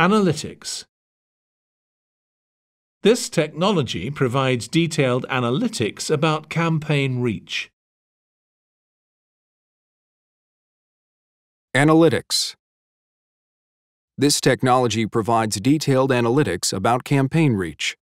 Analytics This technology provides detailed analytics about campaign reach. Analytics This technology provides detailed analytics about campaign reach.